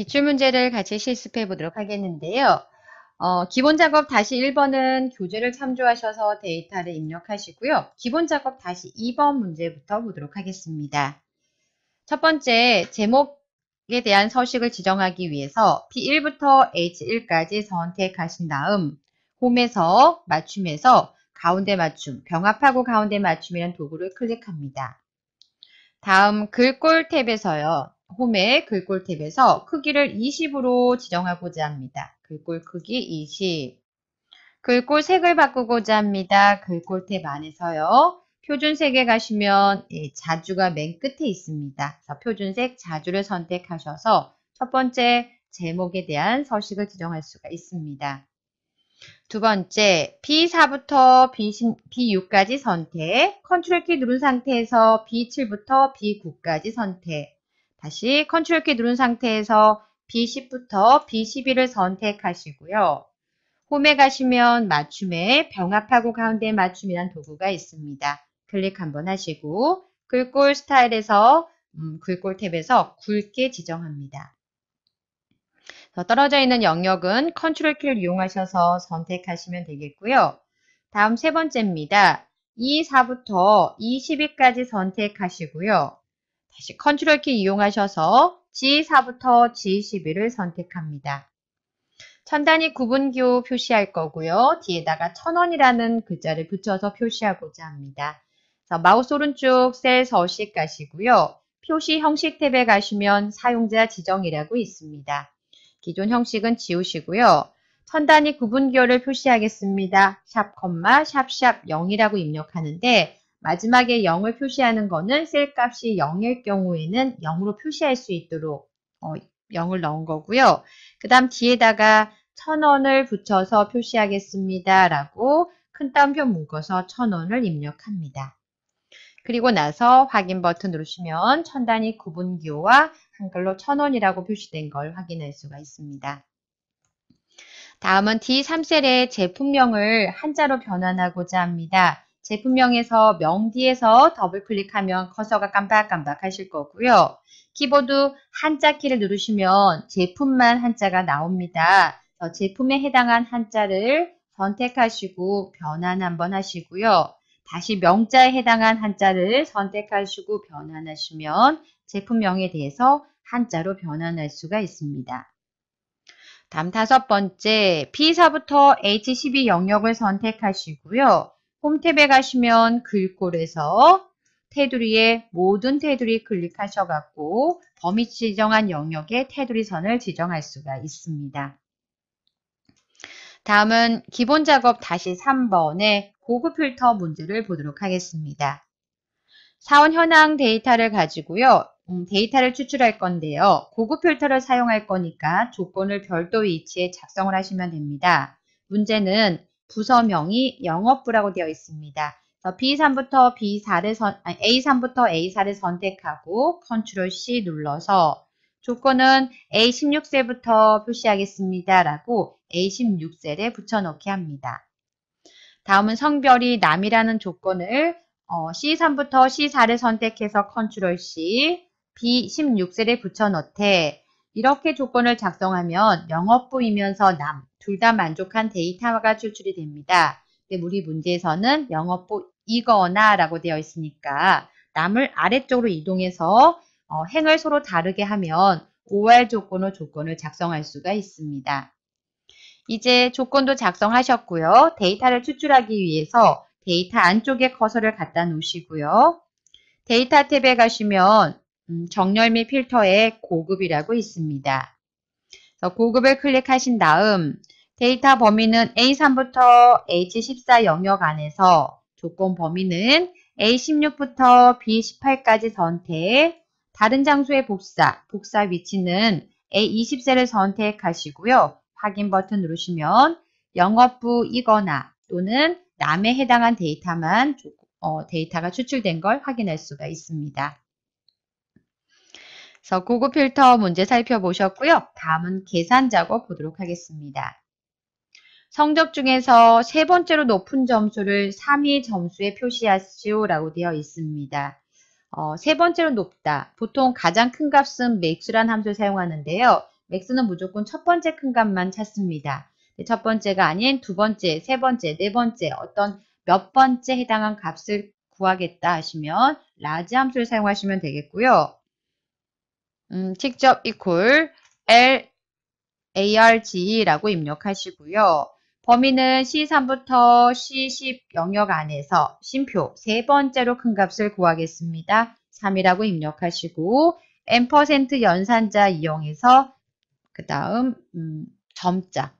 기출문제를 같이 실습해 보도록 하겠는데요. 어, 기본 작업 다시 1번은 교재를 참조하셔서 데이터를 입력하시고요. 기본 작업 다시 2번 문제부터 보도록 하겠습니다. 첫 번째, 제목에 대한 서식을 지정하기 위해서 P1부터 H1까지 선택하신 다음 홈에서 맞춤에서 가운데 맞춤, 병합하고 가운데 맞춤이라는 도구를 클릭합니다. 다음 글꼴 탭에서요. 홈의 글꼴 탭에서 크기를 20으로 지정하고자 합니다. 글꼴 크기 20. 글꼴 색을 바꾸고자 합니다. 글꼴 탭 안에서요. 표준색에 가시면 예, 자주가 맨 끝에 있습니다. 표준색 자주를 선택하셔서 첫 번째 제목에 대한 서식을 지정할 수가 있습니다. 두 번째, B4부터 B6까지 선택, 컨트롤 키 누른 상태에서 B7부터 B9까지 선택, 다시 컨트롤 키 누른 상태에서 B10부터 B11을 선택하시고요. 홈에 가시면 맞춤에 병합하고 가운데 맞춤이란 도구가 있습니다. 클릭 한번 하시고 글꼴 스타일에서 음, 글꼴 탭에서 굵게 지정합니다. 떨어져 있는 영역은 컨트롤 키를 이용하셔서 선택하시면 되겠고요. 다음 세 번째입니다. E4부터 E12까지 선택하시고요. 다시 컨트롤 키 이용하셔서 G4부터 G11을 선택합니다. 천단위 구분기호 표시할 거고요. 뒤에다가 천원이라는 글자를 붙여서 표시하고자 합니다. 마우스 오른쪽 셀 서식 가시고요. 표시 형식 탭에 가시면 사용자 지정이라고 있습니다. 기존 형식은 지우시고요. 천단위 구분기호를 표시하겠습니다. sharp, 콤마, sharp sharp 0이라고 입력하는데 마지막에 0을 표시하는 거는 셀 값이 0일 경우에는 0으로 표시할 수 있도록 어, 0을 넣은 거고요. 그 다음 뒤에다가 1000원을 붙여서 표시하겠습니다. 라고 큰 따옴표 묶어서 1000원을 입력합니다. 그리고 나서 확인 버튼 누르시면 천 단위 구분기호와 한글로 1000원이라고 표시된 걸 확인할 수가 있습니다. 다음은 D3셀의 제품명을 한자로 변환하고자 합니다. 제품명에서 명 뒤에서 더블 클릭하면 커서가 깜빡깜빡 하실 거고요. 키보드 한자 키를 누르시면 제품만 한자가 나옵니다. 제품에 해당한 한자를 선택하시고 변환 한번 하시고요. 다시 명자에 해당한 한자를 선택하시고 변환하시면 제품명에 대해서 한자로 변환할 수가 있습니다. 다음 다섯 번째, P4부터 H12 영역을 선택하시고요. 홈 탭에 가시면 글꼴에서 테두리에 모든 테두리 클릭하셔갖고 범위 지정한 영역에 테두리 선을 지정할 수가 있습니다. 다음은 기본 작업 다시 3번의 고급 필터 문제를 보도록 하겠습니다. 사원 현황 데이터를 가지고요. 음, 데이터를 추출할 건데요. 고급 필터를 사용할 거니까 조건을 별도 위치에 작성을 하시면 됩니다. 문제는 부서명이 영업부라고 되어 있습니다. B3부터 B4를 선, 아니, A3부터 A4를 선택하고 컨트롤 C 눌러서 조건은 A16셀부터 표시하겠습니다. 라고 A16셀에 붙여넣기 합니다. 다음은 성별이 남이라는 조건을 어, C3부터 C4를 선택해서 컨트롤 C, B16셀에 붙여넣되 이렇게 조건을 작성하면 영업부이면서 남, 둘 다 만족한 데이터가 추출이 됩니다. 근데 우리 문제에서는 영업부이거나 라고 되어 있으니까 남을 아래쪽으로 이동해서 어, 행을 서로 다르게 하면 OR 조건으로 조건을 작성할 수가 있습니다. 이제 조건도 작성하셨고요. 데이터를 추출하기 위해서 데이터 안쪽에 커서를 갖다 놓으시고요. 데이터 탭에 가시면 음, 정렬 및 필터에 고급이라고 있습니다. 고급을 클릭하신 다음 데이터 범위는 A3부터 H14 영역 안에서 조건 범위는 A16부터 B18까지 선택, 다른 장소의 복사, 복사 위치는 A20셀을 선택하시고요. 확인 버튼 누르시면 영업부이거나 또는 남에 해당한 데이터만 어, 데이터가 추출된 걸 확인할 수가 있습니다. 그래서 고급 필터 문제 살펴보셨고요. 다음은 계산 작업 보도록 하겠습니다. 성적 중에서 세 번째로 높은 점수를 3위 점수에 표시하시오라고 되어 있습니다. 어, 세 번째로 높다. 보통 가장 큰 값은 MAX란 함수를 사용하는데요. MAX는 무조건 첫 번째 큰 값만 찾습니다. 첫 번째가 아닌 두 번째, 세 번째, 네 번째 어떤 몇 번째 해당한 값을 구하겠다 하시면 LARGE 함수를 사용하시면 되겠고요. 음, 직접 equal L ARG라고 입력하시고요. 범위는 C3부터 C10 영역 안에서 심표 세 번째로 큰 값을 구하겠습니다. 3이라고 입력하시고 n% 연산자 이용해서 그 다음 음, 점자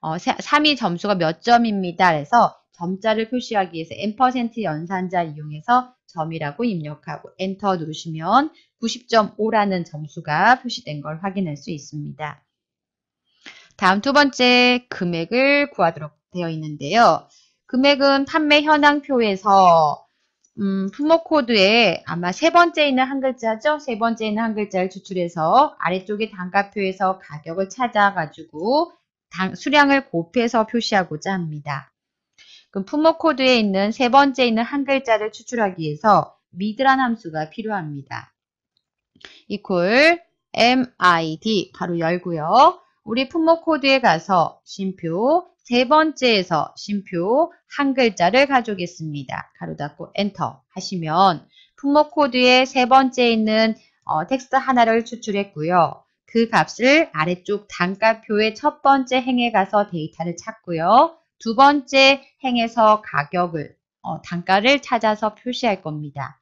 어, 3이 점수가 몇 점입니다. 그래서 점자를 표시하기 위해서 n% 연산자 이용해서 점이라고 입력하고 엔터 누르시면 90.5라는 점수가 표시된 걸 확인할 수 있습니다. 다음 두 번째 금액을 구하도록 되어 있는데요. 금액은 판매 현황표에서 음, 품목 코드에 아마 세 번째 있는 한 글자죠. 세 번째 있는 한 글자를 추출해서 아래쪽에 단가표에서 가격을 찾아가지고 당, 수량을 곱해서 표시하고자 합니다. 그럼 품목 코드에 있는 세 번째 있는 한 글자를 추출하기 위해서 미드란 함수가 필요합니다. equal mid 바로 열고요. 우리 품목 코드에 가서 쉼표 세 번째에서 쉼표 한 글자를 가져오겠습니다. 가로 닫고 엔터 하시면 품목 코드에 세 번째에 있는 어, 텍스트 하나를 추출했고요. 그 값을 아래쪽 단가표의 첫 번째 행에 가서 데이터를 찾고요. 두 번째 행에서 가격을 어, 단가를 찾아서 표시할 겁니다.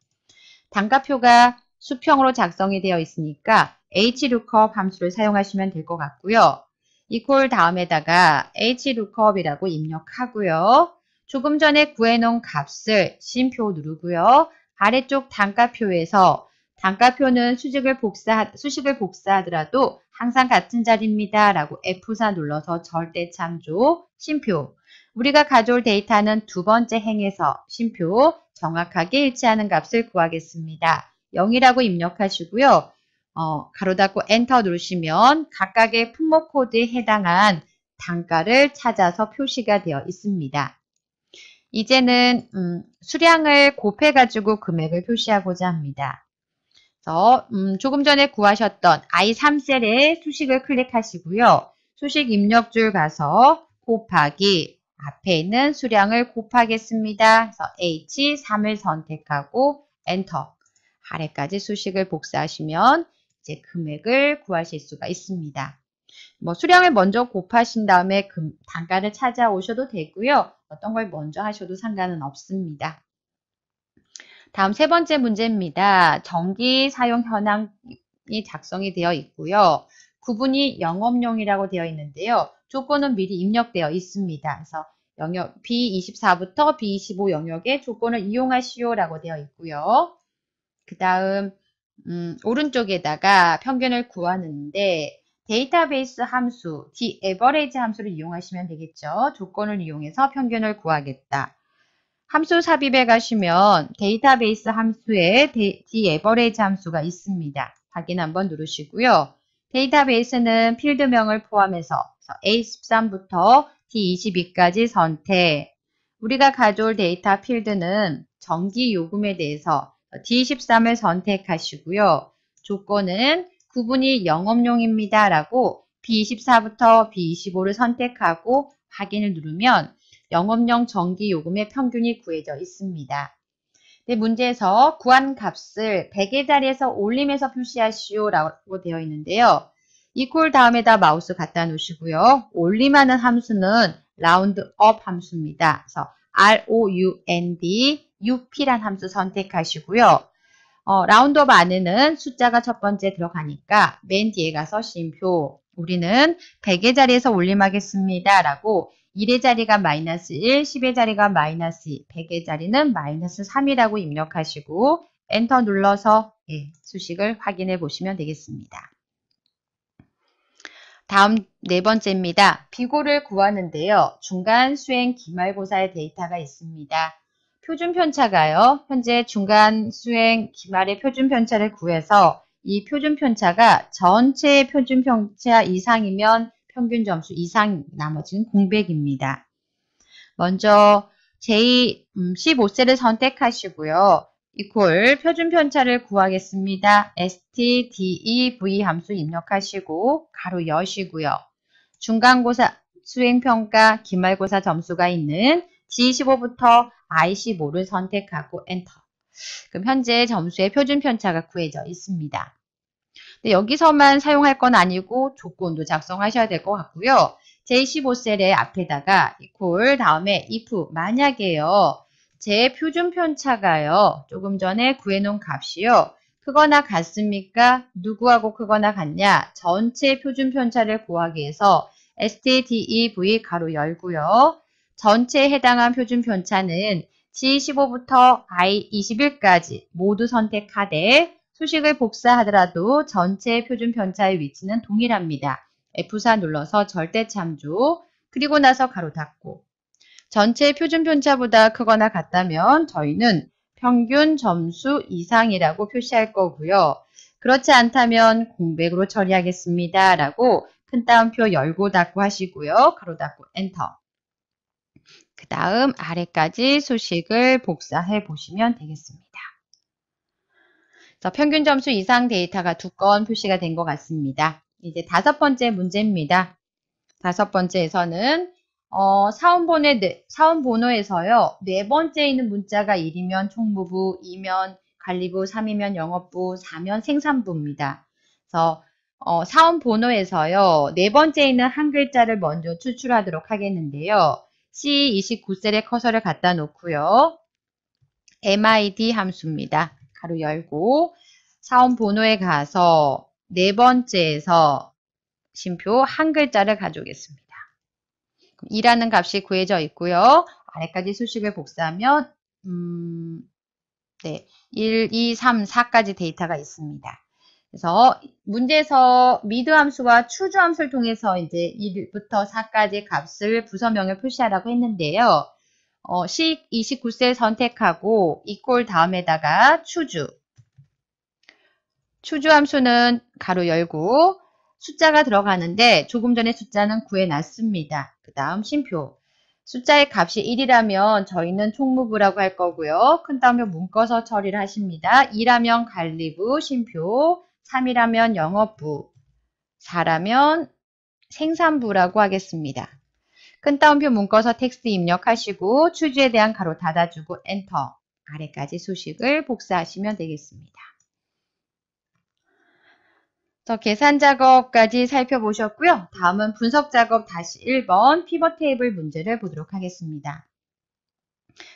단가표가 수평으로 작성이 되어 있으니까 hlookup 함수를 사용하시면 될 것 같고요. equal 다음에다가 hlookup이라고 입력하고요. 조금 전에 구해놓은 값을 쉼표 누르고요. 아래쪽 단가표에서 단가표는 수직을 복사, 수식을 복사하더라도 항상 같은 자리입니다. 라고 F4 눌러서 절대 참조, 쉼표. 우리가 가져올 데이터는 두 번째 행에서 쉼표 정확하게 일치하는 값을 구하겠습니다. 0이라고 입력하시고요. 어, 가로 닫고 엔터 누르시면 각각의 품목 코드에 해당한 단가를 찾아서 표시가 되어 있습니다. 이제는 음, 수량을 곱해 가지고 금액을 표시하고자 합니다. 그래서 음, 조금 전에 구하셨던 I3셀의 수식을 클릭하시고요. 수식 입력줄 가서 곱하기 앞에 있는 수량을 곱하겠습니다. 그래서 H3을 선택하고 엔터 아래까지 수식을 복사하시면 이제 금액을 구하실 수가 있습니다. 뭐 수량을 먼저 곱하신 다음에 금, 단가를 찾아오셔도 되고요. 어떤 걸 먼저 하셔도 상관은 없습니다. 다음 세 번째 문제입니다. 전기 사용 현황이 작성이 되어 있고요. 구분이 영업용이라고 되어 있는데요. 조건은 미리 입력되어 있습니다. 그래서 영역 B24부터 B25 영역의 조건을 이용하시오라고 되어 있고요. 그 다음 음, 오른쪽에다가 평균을 구하는데 데이터베이스 함수, dAverage 함수를 이용하시면 되겠죠. 조건을 이용해서 평균을 구하겠다. 함수 삽입에 가시면 데이터베이스 함수에 dAverage 함수가 있습니다. 확인 한번 누르시고요. 데이터베이스는 필드명을 포함해서 A13부터 D22까지 선택. 우리가 가져올 데이터 필드는 정기 요금에 대해서 D13을 선택하시고요. 조건은 구분이 영업용입니다. 라고 B24부터 B25를 선택하고 확인을 누르면 영업용 전기 요금의 평균이 구해져 있습니다. 네, 문제에서 구한 값을 100의 자리에서 올림해서 표시하시오 라고 되어 있는데요. 이퀄 다음에다 마우스 갖다 놓으시고요. 올림하는 함수는 roundUp 함수입니다. 그래서 R-O-U-N-D UP란 함수 선택하시고요. 어, roundup 안에는 숫자가 첫 번째 들어가니까 맨 뒤에 가서 쉼표 우리는 100의 자리에서 올림하겠습니다. 라고 1의 자리가 마이너스 1, 10의 자리가 마이너스 2, 100의 자리는 마이너스 3이라고 입력하시고 엔터 눌러서 예, 수식을 확인해 보시면 되겠습니다. 다음 네 번째입니다. 비고를 구하는데요. 중간 수행 기말고사의 데이터가 있습니다. 표준 편차가요. 현재 중간 수행 기말의 표준 편차를 구해서 이 표준 편차가 전체 표준 편차 이상이면 평균 점수 이상 나머지는 공백입니다. 먼저 제15셀을 선택하시고요. 이퀄 표준 편차를 구하겠습니다. stdev 함수 입력하시고 가로 여시고요. 중간고사 수행평가 기말고사 점수가 있는 G15부터 I15를 선택하고 엔터. 그럼 현재 점수의 표준 편차가 구해져 있습니다. 여기서만 사용할 건 아니고 조건도 작성하셔야 될 것 같고요. J15셀의 앞에다가 이퀄 다음에 if 만약에요. 제 표준 편차가요. 조금 전에 구해놓은 값이요. 크거나 같습니까? 누구하고 크거나 같냐? 전체 표준 편차를 구하기 위해서 stdev 가로 열고요. 전체에 해당한 표준 편차는 G15부터 I21까지 모두 선택하되 수식을 복사하더라도 전체 표준 편차의 위치는 동일합니다. F4 눌러서 절대 참조, 그리고 나서 가로 닫고 전체 표준 편차보다 크거나 같다면 저희는 평균 점수 이상이라고 표시할 거고요. 그렇지 않다면 공백으로 처리하겠습니다. 라고 큰 따옴표 열고 닫고 하시고요. 가로 닫고 엔터. 그 다음 아래까지 수식을 복사해 보시면 되겠습니다. 평균 점수 이상 데이터가 두 건 표시가 된 것 같습니다. 이제 다섯 번째 문제입니다. 다섯 번째에서는 어, 사원번호, 네, 사원번호에서요, 네 번째 있는 문자가 1이면 총무부, 2면 관리부, 3이면 영업부, 4면 생산부입니다. 그래서 어, 사원번호에서요, 네 번째 있는 한 글자를 먼저 추출하도록 하겠는데요. C29셀에 커서를 갖다 놓고요. MID 함수입니다. 가로 열고 사원 번호에 가서 네 번째에서 심표 한 글자를 가져오겠습니다. 2라는 값이 구해져 있고요. 아래까지 수식을 복사하면 음, 네, 1, 2, 3, 4까지 데이터가 있습니다. 그래서 문제에서 미드 함수와 추주 함수를 통해서 이제 1부터 4까지 값을 부서명을 표시하라고 했는데요. 어, 식 29세 선택하고 이꼴 다음에다가 추주. 추주 함수는 가로 열고 숫자가 들어가는데 조금 전에 숫자는 구해놨습니다. 그 다음 심표. 숫자의 값이 1이라면 저희는 총무부라고 할 거고요. 큰 따옴표 묶어서 처리를 하십니다. 2라면 관리부, 쉼표, 3이라면 영업부, 4라면 생산부라고 하겠습니다. 큰 따옴표 묶어서 텍스트 입력하시고 추주에 대한 가로 닫아주고 엔터 아래까지 수식을 복사하시면 되겠습니다. 저 계산 작업까지 살펴보셨고요. 다음은 분석 작업 다시 1번 피벗 테이블 문제를 보도록 하겠습니다.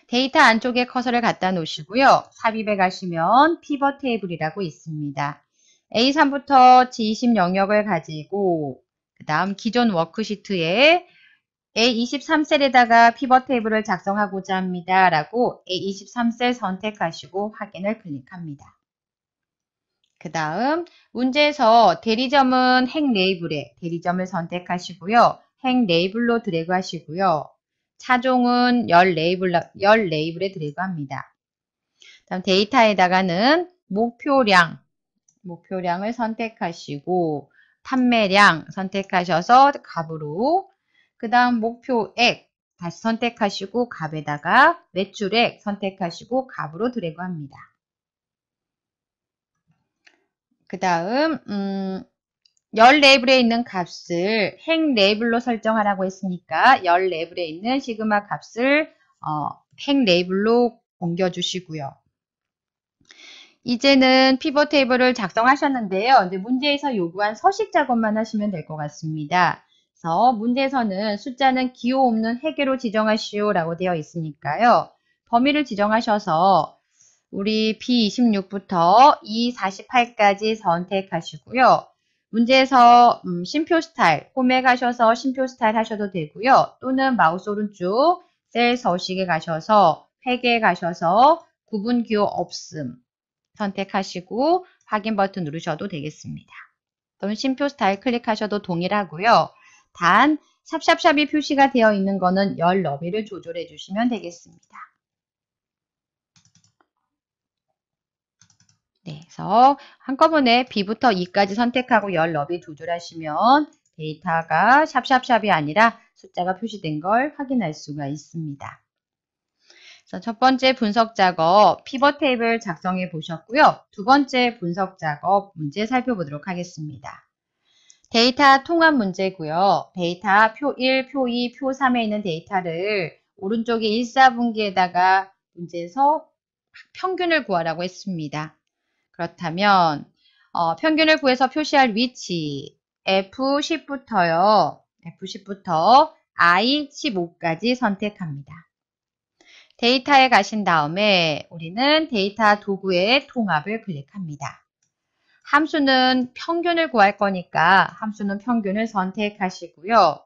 데이터 안쪽에 커서를 갖다 놓으시고요. 삽입에 가시면 피벗 테이블이라고 있습니다. A3부터 G20 영역을 가지고 그 다음 기존 워크시트에 A23셀에다가 피벗 테이블을 작성하고자 합니다. 라고 A23셀 선택하시고 확인을 클릭합니다. 그 다음 문제에서 대리점은 행 레이블에 대리점을 선택하시고요. 행 레이블로 드래그 하시고요. 차종은 열 레이블, 열 레이블에 드래그 합니다. 다음 데이터에다가는 목표량, 목표량을 선택하시고 판매량 선택하셔서 값으로 그 다음 목표액 다시 선택하시고 값에다가 매출액 선택하시고 값으로 드래그 합니다. 그 다음 음, 열 레이블에 있는 값을 행 레이블로 설정하라고 했으니까 열 레이블에 있는 시그마 값을 어, 행 레이블로 옮겨주시고요. 이제는 피벗 테이블을 작성하셨는데요. 이제 문제에서 요구한 서식 작업만 하시면 될 것 같습니다. 그래서 문제에서는 숫자는 기호 없는 회계로 지정하시오 라고 되어 있으니까요. 범위를 지정하셔서 우리 B26부터 E48까지 선택하시고요. 문제에서 음, 쉼표 스타일, 홈에 가셔서 쉼표 스타일 하셔도 되고요. 또는 마우스 오른쪽 셀 서식에 가셔서 회계에 가셔서 구분 기호 없음 선택하시고 확인 버튼 누르셔도 되겠습니다. 또는 쉼표 스타일 클릭하셔도 동일하고요. 단 샵샵샵이 표시가 되어 있는 거는 열 너비를 조절해 주시면 되겠습니다. 네, 그래서 한꺼번에 B부터 E까지 선택하고 열 너비 조절하시면 데이터가 샵샵샵이 아니라 숫자가 표시된 걸 확인할 수가 있습니다. 그래서 첫 번째 분석 작업 피벗 테이블 작성해 보셨고요. 두 번째 분석 작업 문제 살펴보도록 하겠습니다. 데이터 통합 문제고요. 데이터 표 1, 표 2, 표 3에 있는 데이터를 오른쪽에 1, 4분기에다가 문제에서 평균을 구하라고 했습니다. 그렇다면 어, 평균을 구해서 표시할 위치 F10부터요. F10부터 I15까지 선택합니다. 데이터에 가신 다음에 우리는 데이터 도구의 통합을 클릭합니다. 함수는 평균을 구할 거니까 함수는 평균을 선택하시고요.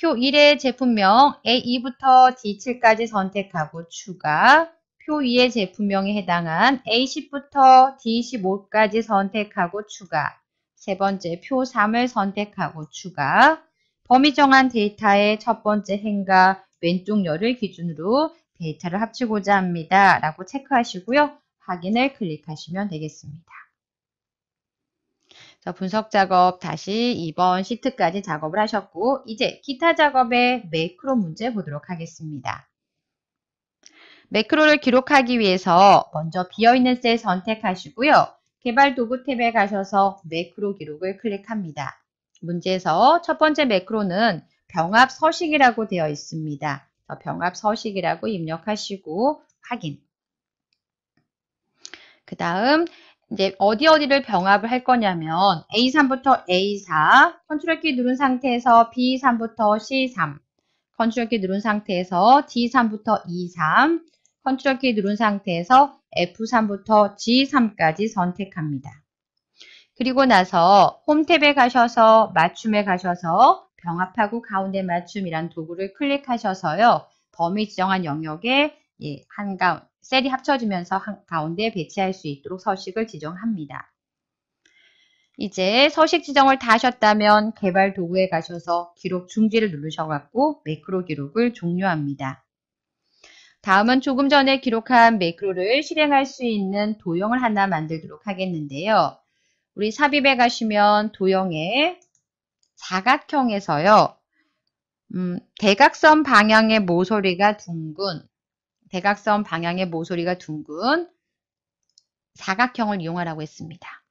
표 1의 제품명 A2부터 D7까지 선택하고 추가, 표 2의 제품명에 해당한 A10부터 D15까지 선택하고 추가, 세 번째 표 3을 선택하고 추가, 범위 정한 데이터의 첫 번째 행과 왼쪽 열을 기준으로 데이터를 합치고자 합니다. 라고 체크하시고요. 확인을 클릭하시면 되겠습니다. 자, 분석 작업 다시 2번 시트까지 작업을 하셨고 이제 기타 작업의 매크로 문제 보도록 하겠습니다. 매크로를 기록하기 위해서 먼저 비어있는 셀 선택하시고요. 개발 도구 탭에 가셔서 매크로 기록을 클릭합니다. 문제에서 첫 번째 매크로는 병합 서식이라고 되어 있습니다. 병합 서식이라고 입력하시고 확인. 그 다음 이제 어디 어디를 병합을 할 거냐면 A3부터 A4 컨트롤 키 누른 상태에서 B3부터 C3 컨트롤 키 누른 상태에서 D3부터 E3 컨트롤 키 누른 상태에서 F3부터 G3까지 선택합니다. 그리고 나서 홈 탭에 가셔서 맞춤에 가셔서 병합하고 가운데 맞춤이란 도구를 클릭하셔서요. 범위 지정한 영역에 예, 한 개 셀이 합쳐지면서 한, 가운데 배치할 수 있도록 서식을 지정합니다. 이제 서식 지정을 다 하셨다면 개발 도구에 가셔서 기록 중지를 누르셔갖고 매크로 기록을 종료합니다. 다음은 조금 전에 기록한 매크로를 실행할 수 있는 도형을 하나 만들도록 하겠는데요. 우리 삽입에 가시면 도형에 사각형에서요. 음, 대각선 방향의 모서리가 둥근 대각선 방향의 모서리가 둥근 사각형을 이용하라고 했습니다.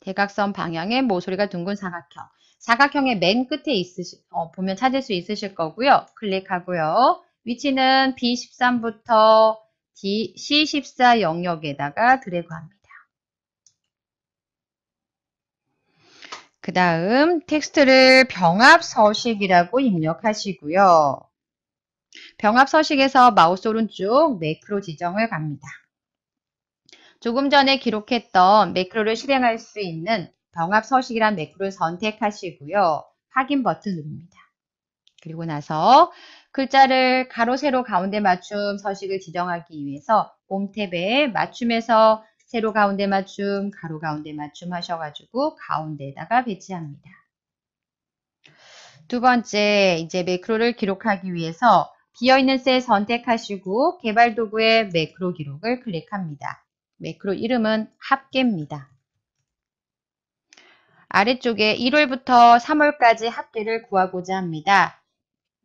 대각선 방향의 모서리가 둥근 사각형. 사각형의 맨 끝에 있으시, 어, 보면 찾을 수 있으실 거고요. 클릭하고요. 위치는 B13부터 D, C14 영역에다가 드래그합니다. 그 다음 텍스트를 병합 서식이라고 입력하시고요. 병합 서식에서 마우스 오른쪽 매크로 지정을 갑니다. 조금 전에 기록했던 매크로를 실행할 수 있는 병합 서식이란 매크로를 선택하시고요. 확인 버튼 누릅니다. 그리고 나서 글자를 가로, 세로, 가운데 맞춤 서식을 지정하기 위해서 홈 탭에 맞춤에서 세로 가운데 맞춤, 가로 가운데 맞춤 하셔가지고 가운데에다가 배치합니다. 두 번째, 이제 매크로를 기록하기 위해서 비어있는 셀 선택하시고 개발 도구의 매크로 기록을 클릭합니다. 매크로 이름은 합계입니다. 아래쪽에 1월부터 3월까지 합계를 구하고자 합니다.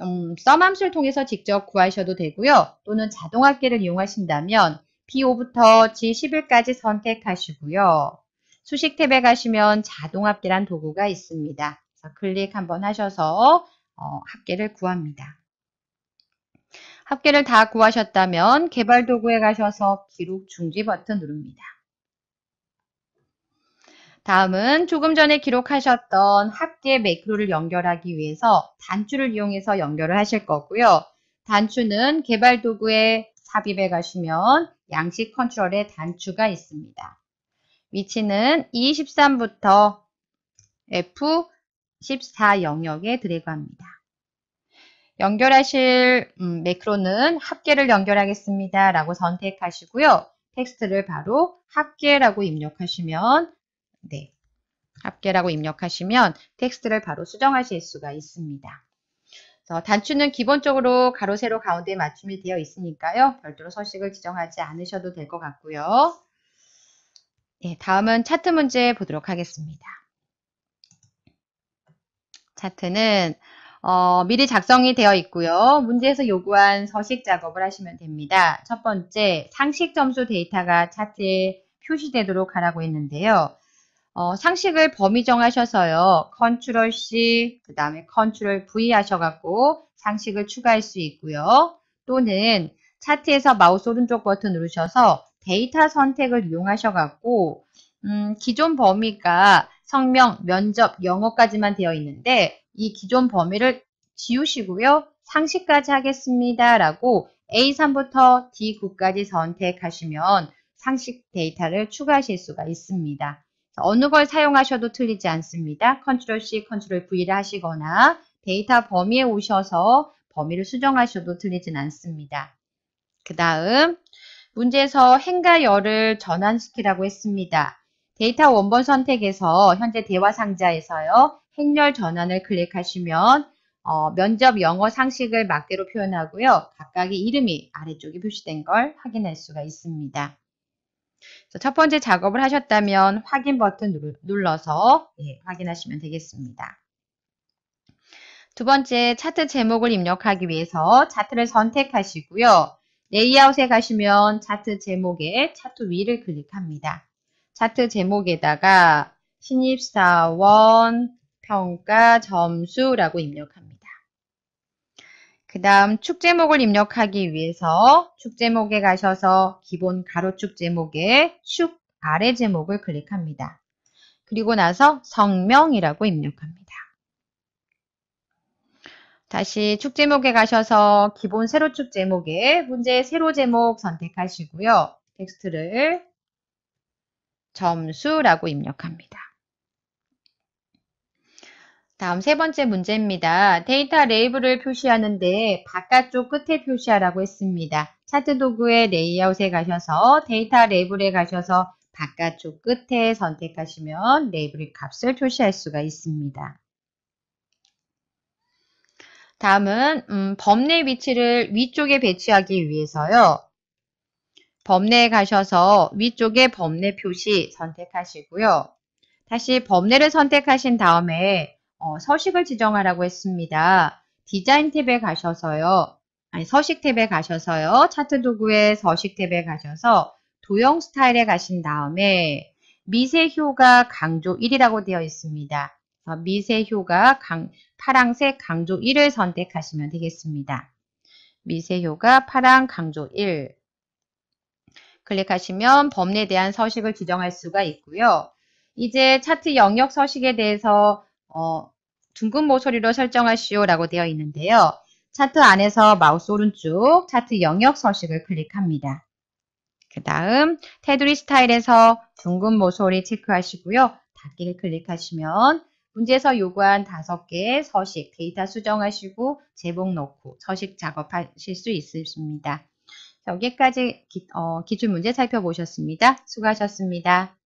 음, 썸함수를 통해서 직접 구하셔도 되고요. 또는 자동 합계를 이용하신다면 P5부터 G11까지 선택하시고요. 수식 탭에 가시면 자동 합계란 도구가 있습니다. 클릭 한번 하셔서 어, 합계를 구합니다. 합계를 다 구하셨다면 개발 도구에 가셔서 기록 중지 버튼 누릅니다. 다음은 조금 전에 기록하셨던 합계 매크로를 연결하기 위해서 단추를 이용해서 연결을 하실 거고요. 단추는 개발 도구에 삽입에 가시면 양식 컨트롤에 단추가 있습니다. 위치는 E13부터 F14 영역에 드래그합니다. 연결하실 음, 매크로는 합계를 연결하겠습니다. 라고 선택하시고요. 텍스트를 바로 합계라고 입력하시면 네, 합계라고 입력하시면 텍스트를 바로 수정하실 수가 있습니다. 단추는 기본적으로 가로, 세로, 가운데 맞춤이 되어 있으니까요. 별도로 서식을 지정하지 않으셔도 될 것 같고요. 네, 다음은 차트 문제 보도록 하겠습니다. 차트는 어, 미리 작성이 되어 있고요. 문제에서 요구한 서식 작업을 하시면 됩니다. 첫 번째, 상식 점수 데이터가 차트에 표시되도록 하라고 했는데요. 어, 상식을 범위 정하셔서요. 컨트롤 C, 그 다음에 컨트롤 V 하셔갖고 상식을 추가할 수 있고요. 또는 차트에서 마우스 오른쪽 버튼 누르셔서 데이터 선택을 이용하셔갖고 음, 기존 범위가 성명, 면접, 영어까지만 되어 있는데 이 기존 범위를 지우시고요. 상식까지 하겠습니다. 라고 A3부터 D9까지 선택하시면 상식 데이터를 추가하실 수가 있습니다. 어느 걸 사용하셔도 틀리지 않습니다. 컨트롤 C, 컨트롤 V를 하시거나 데이터 범위에 오셔서 범위를 수정하셔도 틀리진 않습니다. 그 다음 문제에서 행과 열을 전환시키라고 했습니다. 데이터 원본 선택에서 현재 대화 상자에서요. 행렬 전환을 클릭하시면 어, 면접 영어 상식을 막대로 표현하고요. 각각의 이름이 아래쪽에 표시된 걸 확인할 수가 있습니다. 첫 번째 작업을 하셨다면 확인 버튼 눌러서 예, 확인하시면 되겠습니다. 두 번째 차트 제목을 입력하기 위해서 차트를 선택하시고요. 레이아웃에 가시면 차트 제목에 차트 위를 클릭합니다. 차트 제목에다가 신입사원 평가 점수라고 입력합니다. 그 다음 축 제목을 입력하기 위해서 축 제목에 가셔서 기본 가로축 제목에 축 아래 제목을 클릭합니다. 그리고 나서 성명이라고 입력합니다. 다시 축 제목에 가셔서 기본 세로축 제목에 문제 세로 제목 선택하시고요. 텍스트를 점수라고 입력합니다. 다음 세 번째 문제입니다. 데이터 레이블을 표시하는데 바깥쪽 끝에 표시하라고 했습니다. 차트 도구의 레이아웃에 가셔서 데이터 레이블에 가셔서 바깥쪽 끝에 선택하시면 레이블의 값을 표시할 수가 있습니다. 다음은 음, 범례 위치를 위쪽에 배치하기 위해서요. 범례에 가셔서 위쪽에 범례 표시 선택하시고요. 다시 범례를 선택하신 다음에 어, 서식을 지정하라고 했습니다. 디자인 탭에 가셔서요. 아니 서식 탭에 가셔서요. 차트 도구의 서식 탭에 가셔서 도형 스타일에 가신 다음에 미세효가 강조 1이라고 되어 있습니다. 미세효가 강, 파랑색 강조 1을 선택하시면 되겠습니다. 미세효가 파랑 강조 1 클릭하시면 범례에 대한 서식을 지정할 수가 있고요. 이제 차트 영역 서식에 대해서 어, 둥근 모서리로 설정하시오 라고 되어 있는데요. 차트 안에서 마우스 오른쪽 차트 영역 서식을 클릭합니다. 그 다음 테두리 스타일에서 둥근 모서리 체크하시고요. 닫기를 클릭하시면 문제에서 요구한 다섯 개의 서식, 데이터 수정하시고 제목 넣고 서식 작업하실 수 있습니다. 여기까지 기, 어, 기출 문제 살펴보셨습니다. 수고하셨습니다.